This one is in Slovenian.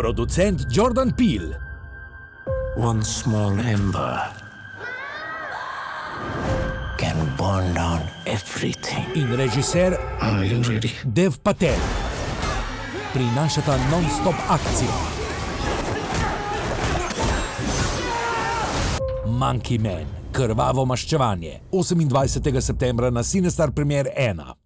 producent Jordan Peele. One small ember can burn down everything. In režiser Dev Patel prinašata non-stop akcijo. Monkey Man, krvavo maščevanje, 28. septembra na Sinestar Premier 1.